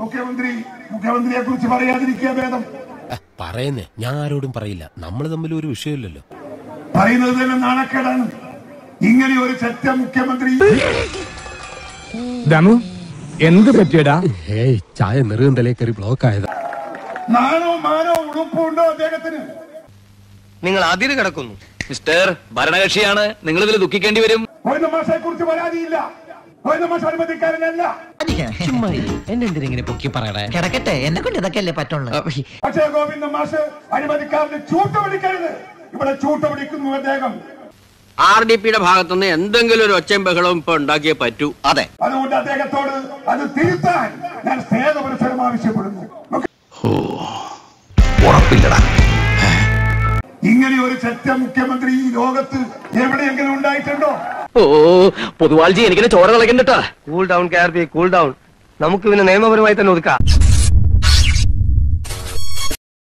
മുഖ്യമന്ത്രി മുഖ്യമന്ത്രിയെ കുറിച്ച് പറയാതിരിക്കുക ഭേദം. പറയുന്നേ ഞാൻ ആരോടും പറയില്ല. നമ്മൾ തമ്മിൽ ഒരു വിഷയമില്ലല്ലോ. പറയുന്നത് തന്നെ നാണക്കേടാണ്. ഇങ്ങനെ ഒരു ചെറ്റ മുഖ്യമന്ത്രി ദമു എന്ത് പറ്റിയടാ? ഏയ് ചായ നെറുകം തലേ കയറി ബ്ലോക്ക് ആയതാ. നാണോ മാനോ ഉടുപ്പുണ്ടോ അദ്ദേഹത്തിന്? നിങ്ങൾ അതിര് കിടക്കുന്നു. മിസ്റ്റർ ഭരണകക്ഷിയാണ്. നിങ്ങൾ ഇതിൽ ദുഃഖിക്കേണ്ടി വരും. മാഷെ കുറിച്ച് പരാതിയില്ല. മാഷ് അനുമതിക്കാരനല്ല. കിടക്കട്ടെ. എന്നെ കൊണ്ട് ഇതൊക്കെയല്ലേ പറ്റുള്ളൂ. പക്ഷേ ഗോവിന്ദ മാഷ് അനുമതിക്കാരന് ചൂട്ട് പിടിക്കരുത് ഇവിടെ ചൂട്ട് പിടിക്കുന്നു അദ്ദേഹം. ആർ ഡി പിയുടെ ഭാഗത്തുനിന്ന് എന്തെങ്കിലും ഒരു ഒച്ചയും ബഹളവും ഇപ്പൊ ഉണ്ടാക്കിയേ പറ്റൂ. അതെ. അതുകൊണ്ട് അദ്ദേഹത്തോട് അത് തിരുത്താൻ ഞാൻ സ്നേഹപുരസരം ആവശ്യപ്പെടുന്നു. ഉറപ്പില്ലടാ. ഇങ്ങനെ ഒരു ചെറ്റ മുഖ്യമന്ത്രി ഈ ലോകത്ത് എവിടെയെങ്കിലും ഉണ്ടായിട്ടുണ്ടോ? ഓ പൊതുവാൾജി എനിക്കിനെ ചോര കളക്കണ്ടട്ടാ cool down K R cool down നമുക്ക് പിന്നെ നിയമപരമായി തന്നെ ഒതുക്കാം.